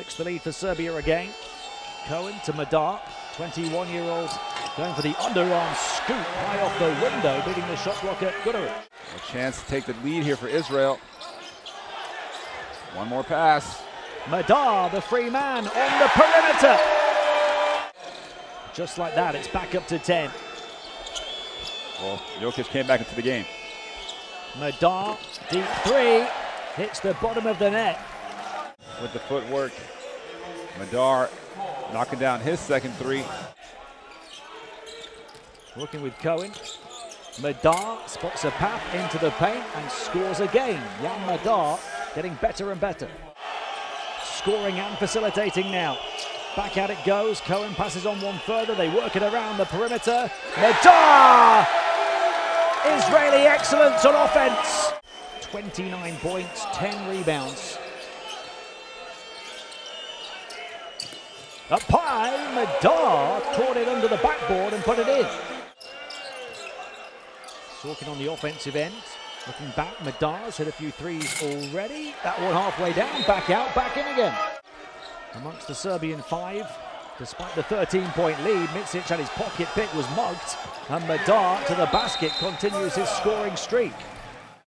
Six the lead for Serbia again. Cohen to Madar, 21 year old, going for the underarm scoop high off the window, beating the shot blocker Guduric. A chance to take the lead here for Israel. One more pass. Madar, the free man, on the perimeter. Just like that, it's back up to 10. Well, Jokic came back into the game. Madar, deep three, hits the bottom of the net. With the footwork, Madar knocking down his second three. Working with Cohen. Madar spots a path into the paint and scores again. Yam Madar getting better and better. Scoring and facilitating now. Back at it goes. Cohen passes on one further. They work it around the perimeter. Madar! Israeli excellence on offense. 29 points, 10 rebounds. Up high, Madar caught it under the backboard and put it in. Sorkin on the offensive end. Looking back, Madar's hit a few threes already. That one halfway down, back out, back in again. Amongst the Serbian five, despite the 13-point lead, Micic and his pocket pick was mugged, and Madar to the basket continues his scoring streak.